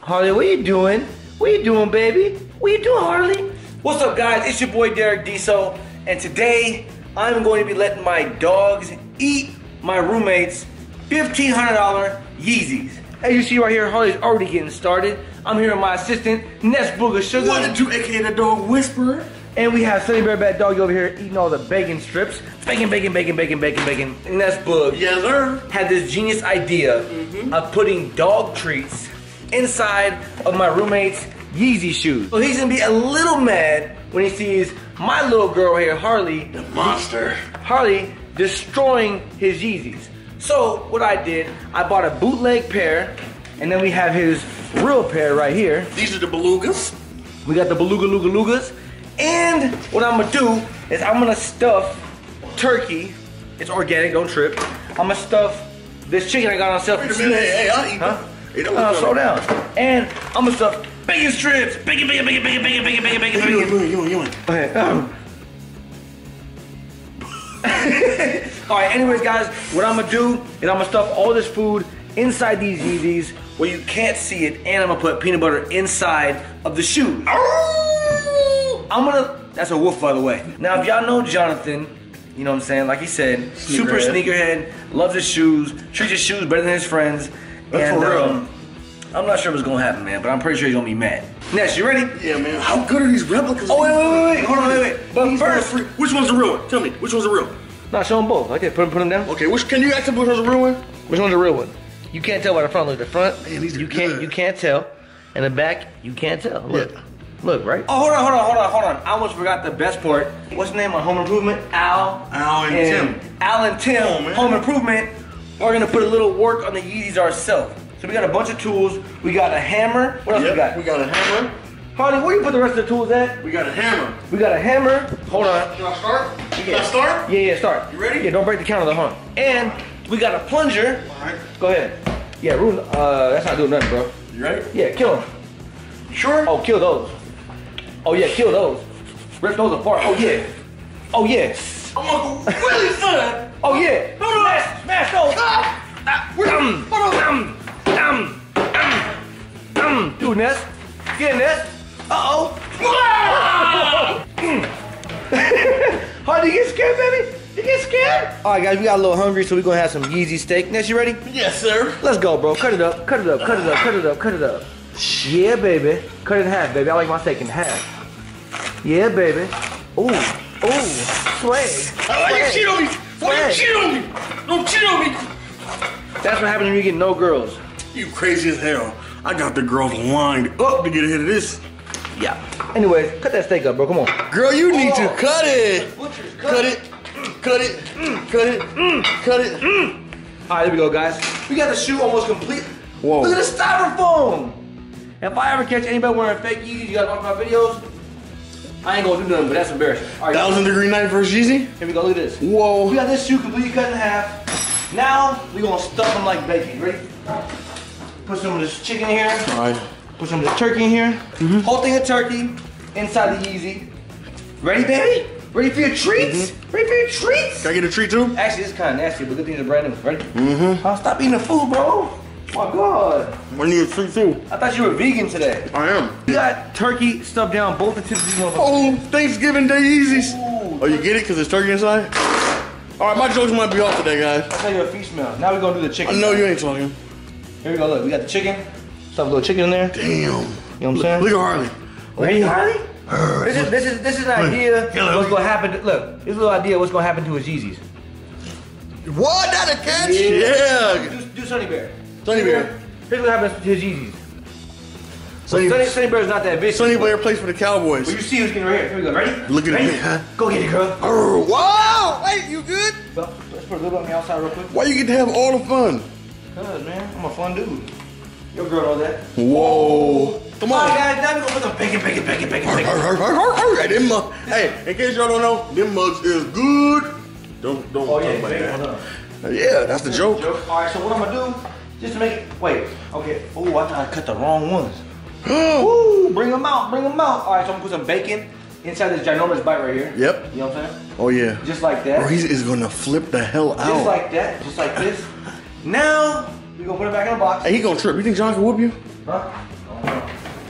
Harley, what you doing? What you doing, baby? What you doing, Harley? What's up, guys? It's your boy Derek Deso, and today I'm going to be letting my dogs eat my roommates' $1,500 Yeezys. As you see right here, Harley's already getting started. I'm here with my assistant, Ness Booger Sugar. What did you, aka the dog whisperer? And we have Sunny Bear Bad Doggy over here eating all the bacon strips. Bacon, bacon, bacon, bacon, bacon, bacon. And Ness Boog Yes, sir. had this genius idea Mm-hmm. of putting dog treats inside of my roommate's Yeezy shoes. So he's gonna be a little mad when he sees my little girl here, Harley, The monster. Harley destroying his Yeezys. So what I did, I bought a bootleg pair, and then we have his real pair right here. These are the belugas. We got the beluga luga lugas. And what I'm gonna do is I'm gonna stuff turkey. It's organic, don't trip. I'm gonna stuff this chicken I got on sale Wait a minute. Hey, hey, I'll eat Huh? Hey, don't Uh, slow down. And I'm gonna stuff bacon strips. Bacon, bacon, bacon, bacon, bacon, bacon, bacon, bacon, Hey, you, bacon. you, you, you, you. Okay. um. all right. Anyways, guys, what I'm gonna do is I'm gonna stuff all this food inside these Yeezys where you can't see it, and I'm gonna put peanut butter inside of the shoe. I'm gonna. That's a wolf, by the way. Now, if y'all know Jonathan, you know what I'm saying. Like he said, super Sneakerhead. sneakerhead, loves his shoes, treats his shoes better than his friends. That's and for real. um, I'm not sure what's gonna happen, man, but I'm pretty sure he's gonna be mad. Ness, you ready? Yeah, man. How good are these replicas? Oh wait, wait, wait, wait, hold on, wait, wait. But These first, free- Which one's the real one? Tell me, which one's the real? one? Nah, show them both. Like that. Put them, put them down. Okay, which can you ask them which one's the real one? Which one's the real one? You can't tell by the front. Look, the front. Man, these are you can't. good. You can't tell. And the back, you can't tell. Look. Yeah. Look, right? Oh, hold on, hold on, hold on, hold on. I almost forgot the best part. What's the name on Home Improvement? Al. Al and Tim. Al and Tim. Come on, man. Home Improvement. We're gonna put a little work on the Yeezys ourselves. So we got a bunch of tools. We got a hammer. What else we got? We got a hammer. Harley, where you put the rest of the tools at? We got a hammer. We got a hammer. Hold on. Can I start? Can I start? Yeah, yeah, start. You ready? Yeah, don't break the counter though, huh? And we got a plunger. Alright. Go ahead. Yeah, ruin. Uh, that's not doing nothing, bro. You ready? Yeah, kill them. Sure? Oh, kill those. Oh yeah, kill those. Rip those apart. Oh yeah. Oh yeah. I'm gonna go really All right, guys, we got a little hungry, so we're gonna have some Yeezy steak. Ness, you ready? Yes, sir. Let's go, bro. Cut it up, cut it up, cut it up, cut it up, cut it up. Yeah, baby. Cut it in half, baby. I like my steak in half. Yeah, baby. Ooh, ooh, swag. Oh, why you cheat on me? Why you cheat on me? Don't cheat on me. That's what happens when you get no girls. You crazy as hell. I got the girls lined up to get ahead of this. Yeah. Anyways, cut that steak up, bro. Come on. Girl, you need to Oh. cut it. Butcher's Cut it. Cut it. Cut it. Cut it. All right, here we go, guys. We got the shoe almost complete. Whoa. Look at the styrofoam. If I ever catch anybody wearing fake Yeezys, you gotta watch my videos. I ain't gonna do nothing, but that's embarrassing. All right, Thousand degree night versus Yeezy. here we go. Look at this. Whoa. We got this shoe completely cut in half. Now we gonna stuff them like bacon. Ready? Put some of this chicken in here. All right. Put some of the turkey in here. Mm-hmm. Whole thing of turkey inside the Yeezy. Ready, baby? Ready for your treats? Ready for your treats? Can I get a treat too? Actually, it's kind of nasty, but good things are brand new. Ready? Mm-hmm. Oh, stop eating the food, bro. my God. I need a treat too. I thought you were vegan today. I am. You got turkey stuffed down both the tips of these motherfuckers. Oh, Thanksgiving Day Yeezys. Ooh. Oh, you get it because it's turkey inside? All right, my jokes might be off today, guys. I'll tell you a feast meal. Now we're gonna do the chicken. I know you ain't talking. Here we go. Look, we got the chicken. Stuff a little chicken in there. Damn. You know what I'm saying? Look at Harley. Ready, Harley? This is this is this is an idea. Hello. What's gonna happen? To, look, this is a little idea. What's gonna happen to his Yeezys? What? That a catch? Yeah. Do, do Sunny Bear. Sunny Bear. Here's what happens to his Yeezys. Sunny, Sunny, Sunny Bear's not that big. Sunny Bear plays for the Cowboys. Well, you see who's getting right here. Here we go. Ready? Look at Ready? me, huh? Go get it, girl. Oh, wow. Wait, you good? Well, let's put a little on the outside real quick. Why you get to have all the fun? Cause man, I'm a fun dude. Your girl knows that. Whoa. Come on. right, guys, now we gonna put some bacon, bacon, bacon, bacon. Hey, them mug- hey, in case y'all don't know, them mugs is good. Don't don't Oh talk yeah, about that. Hold Yeah, that's the joke. Joke. All right, so what I'm gonna do, just to make it, wait, okay. Oh, I thought I cut the wrong ones. Woo, bring them out, bring them out. All right, so I'm gonna put some bacon inside this ginormous bite right here. Yep. You know what I'm saying? Oh yeah. Just like that. Bro, he is gonna flip the hell out. Just like that, just like this. Now, we gonna put it back in the box. hey, he gonna trip. You think John can whoop you? Huh?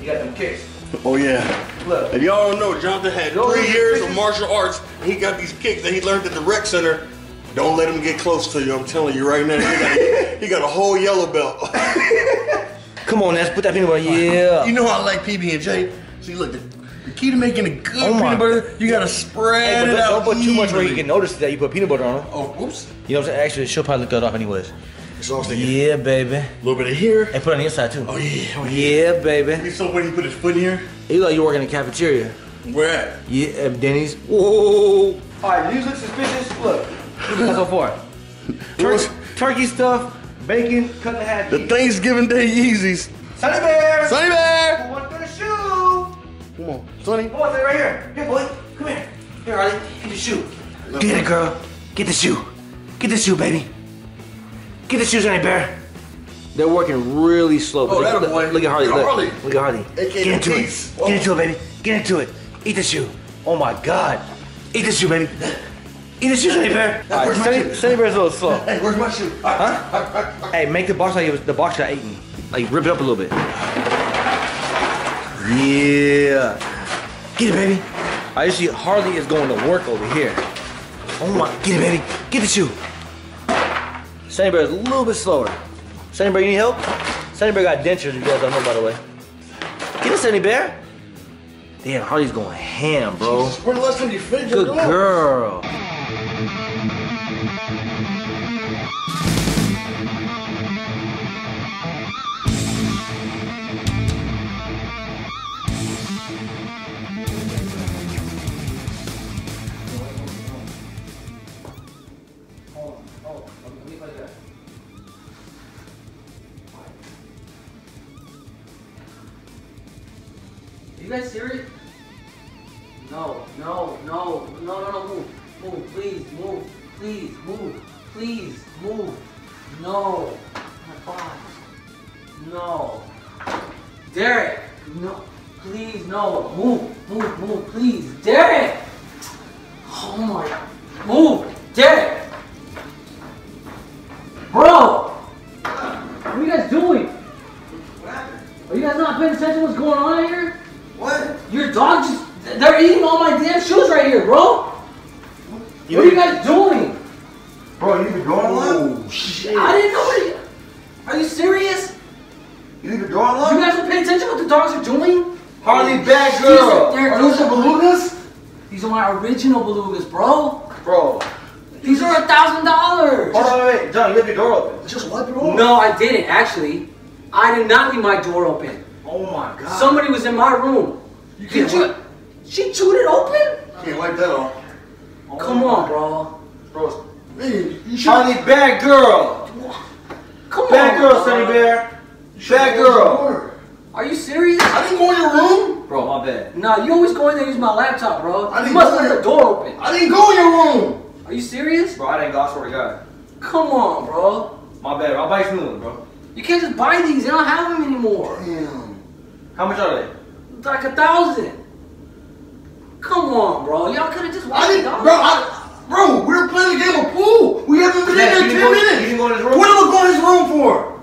You got them kicks. Oh yeah. Look. If y'all don't know, Jonathan had Those three years of martial arts. And he got these kicks that he learned at the rec center. Don't let him get close to you. I'm telling you right now. He got, he got a whole yellow belt. Come on, let's put that peanut butter. Yeah. you know I like PB and J. See, look, the, the key to making a good Oh peanut butter, you gotta spread Hey, but it don't out. put too much where you can notice that you put peanut butter on them. Oh, whoops. You know what I'm saying? Actually, she'll probably look that off anyways. So I was thinking, Yeah, baby. a little bit of here. And put it on the inside too. Oh yeah. Oh, yeah. Yeah, baby. He's so when he put his foot in here. You look like you work in the cafeteria. Where at? Yeah, at Denny's. Whoa. All right, these look suspicious. Look, look at so far. What's- Tur- turkey stuff, bacon, cut in half. The Thanksgiving Day Yeezys. Sunny Bear. Sunny Bear! Who wants the shoe? Come on, Sunny. Come on, stay right here. Here, boy. Come here. Here, Harley. Get the shoe. Get it, girl. Get the shoe. Get the shoe, baby. Get the shoe, Sonny Bear. They're working really slow. Oh, they- that look, boy. look at Harley. Look at Look, Harley. look at Harley. AKA Get into it. Peace. Get into it, baby. Get into it. Eat the shoe. Oh my God. Eat the shoe, baby. Eat the shoe, Sonny Bear. All right, where's my Sonny, shoe? Sonny Bear's a little slow. Hey, where's my shoe? Huh? hey, make the box like it was the box got eaten. Like rip it up a little bit. Yeah. Get it, baby. I see Harley is going to work over here. Oh my, get it, baby. Get the shoe. Sunny Bear is a little bit slower. Sunny Bear, you need help? Sunny Bear got dentures, you guys don't know, by the way. Get it, Sunny Bear. Damn, Harley's going ham, bro. Where the last time you Good girl. You guys serious? No, no, no, no, no, no, move, move, please, move, please, move, please, move. No, my God. No. Derek, no, please, no, move, move, move, please, Derek. Oh my, move, Derek. They're eating all my damn shoes right here, bro. what are you guys doing? Bro, you leave the door Oh, shit. I didn't know what you, are you serious? You leave the door You unlocked? guys are paying attention to what the dogs are doing? Harley, bad These girl. are- they're- Are those the belugas? These are my original belugas, bro. Bro. These are a thousand dollars. Hold on, wait, wait. John, you leave your door open. Just wipe it off. No, I didn't actually. I did not leave my door open. Oh my god. Somebody was in my room. You Did can't you? Wipe, She chewed it open? can't wipe that off. Come on, bro. Bro, man, you should Harley, bad girl. Come on. Bad on, girl, bro. Sonny Bear. Bad girl. Are you serious? I didn't go in your room. Bro, my bad. Nah, you always go in there and use my laptop, bro. I You didn't must go leave in. the door open. I didn't go in your room. Are you serious? Bro, I didn't go, I swear to God. Come on, bro. My bad. I'll buy you some new ones, bro. You can't just buy these. They don't have them anymore. Damn. How much are they? It's like a thousand. Come on, bro. Y'all could have just I watched didn't, it, bro. I, bro, we were playing a game of pool. We haven't been Yeah, in you there didn't ten go- minutes. you didn't go in his room? What am I going in his room for?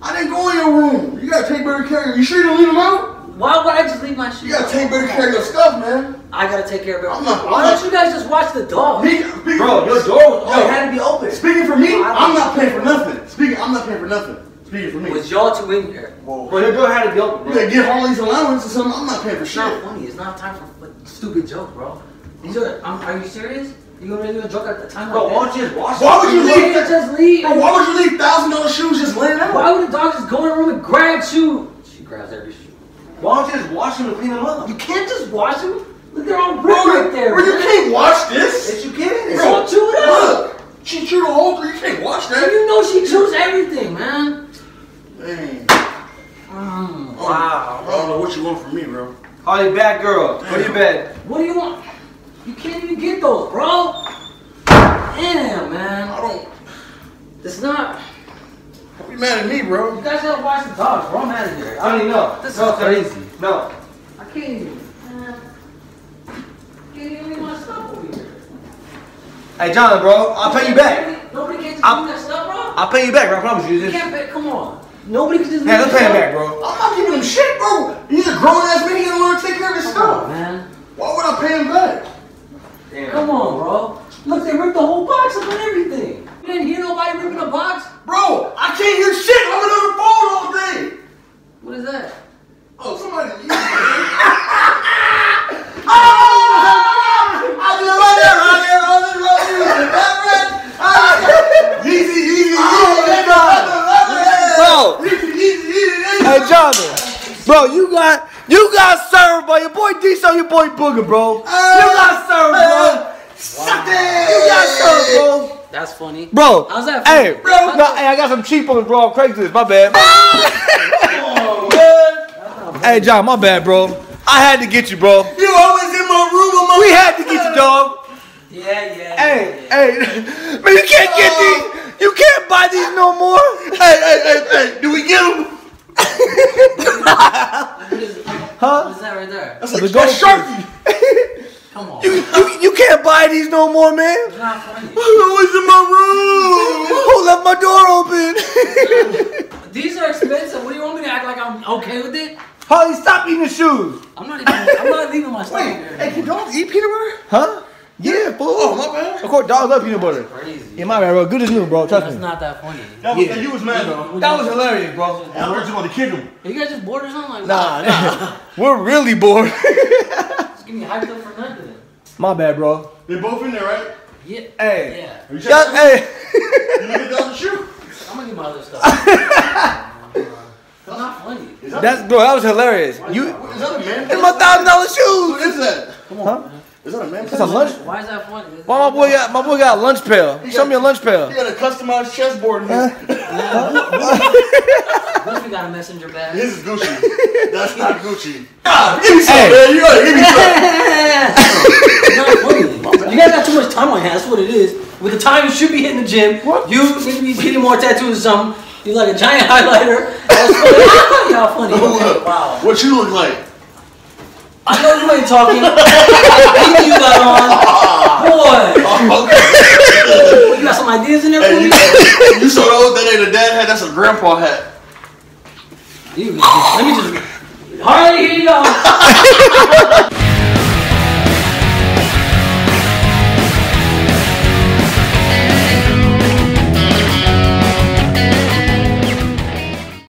I didn't go in your room. You gotta take better care. of You sure you didn't leave him out? Why would I just leave my shit? You gotta take better care of your stuff, man. I gotta take care of it. I'm not- Why I'm don't you guys just watch the dog? Me, speaking, Bro, your door Yo, had to be open. Speaking for me, I- I'm not paying for nothing. Speaking, I'm not paying for nothing. Speaking for me. Was y'all two in here? Bro, your door had to be open, You bro. gotta get Harley's allowance or something. I'm not paying for It's shit. not funny. It's not time for like, stupid joke, bro. These are. I'm, are you serious? You gonna really do a joke at the time Bro, like why that? don't you just wash Why would you You leave? can't just leave. Bro, why would you leave thousand dollar shoes just laying out? Why would a dog just go in a room and grab shoes? She grabs every shoe. Why don't you just wash them and clean them up? You can't just wash them. Look, they're all Bro, ripped right there. bro, you man. can't wash this. Yes, you can. It's all chewed up. Look, she chewed a whole through. You can't watch So that. you know she chews everything, man. Man, Mm. Wow. I don't know what you want from me, bro. Harley, bad girl. Go to your bed. What do you want? You can't even get those, bro. Damn, man. I don't. It's not. Don't be mad at me, bro. You guys gotta watch the dogs, bro. I'm out of here. Sonny, no. This no, is Sonny. crazy. No. I can't even. Man. Can't even leave my stuff over here. Hey, John, bro, I'll pay you back. Nobody can just I'm- do that stuff, bro. I'll pay you back, bro. I promise you. You can't pay. Come on. Nobody could just. Man, let's pay him back, bro. I'm not giving him shit, bro. He's a grown ass man. He gotta learn to take care of his Come stuff. on, man. Why would I pay him back? Damn. Come on, bro. Look, they ripped the whole box up and everything. You didn't hear nobody ripping a box? Bro, I can't hear shit. I'm on the phone all day. What is that? Oh, somebody. oh! Bro, you got you got served by your boy Deso your boy Booger, bro. You uh, got served, bro. Uh, Suck You it. got served, bro. That's funny. Bro, How's that hey, bro, no, hey, I got some cheap ones, bro. on Craigslist, my bad. Ah! hey, John, my bad, bro. I had to get you, bro. You always in my room with my We had to get you, dog. Yeah, yeah. Hey, yeah. hey, man, you can't get uh, these. You can't buy these no more. Hey, hey, hey, hey, do we get him? What is, Huh? What's that right there? That's The like gold that's Sharpie. Come on. You, you, you can't buy these no more, man. It's not funny. Always in my room. Who left my door open? These are expensive. What do you want me to act like I'm okay with it? Holly, stop eating the shoes. I'm not even. I'm not leaving my stuff Wait, here. hey, can dogs eat peanut butter? Huh? Yeah, fool. Oh, my bad. Of course, dogs love peanut butter. Crazy. Yeah, my bad, bro. Good as new, bro. Trust That's me. not that funny. That was, Yeah. You was mad though. That was hilarious, bro. I was just gonna kick him. Are you guys just bored or something? Like, Nah, nah. We're really bored. Just give me hyped up for nothing. my bad, bro. They both in there, right? Yeah. Hey. Yeah. Are you Yeah, hey. You get down the shoe. I'm gonna get my other stuff. It's not funny. That, That's bro. That was hilarious. You. is that a man? It's my thousand dollar shoes. is that? Come on. Huh? Man. Is that a man? That's a lunch. Why is that funny? Why my boy got my boy got a lunch pail? He Show me a lunch pail. He got a customized chessboard in here. What if we got a messenger bag? This is Gucci. That's not Gucci. Ah, give me some, Hey. man. You gotta give me some. It's not funny. You guys got too much time on your hands. That's what it is. With the time you should be hitting the gym, What? you need to be getting more tattoos or something. You like a giant highlighter. That's funny. Y'all funny. Okay, wow. What you look like? I know you ain't talking. What you got on? Boy, Oh, okay. you got some ideas in there for hey, me? you, you saw those? That ain't a dad hat. That's a grandpa hat. You- Let me just. Harley, here you go.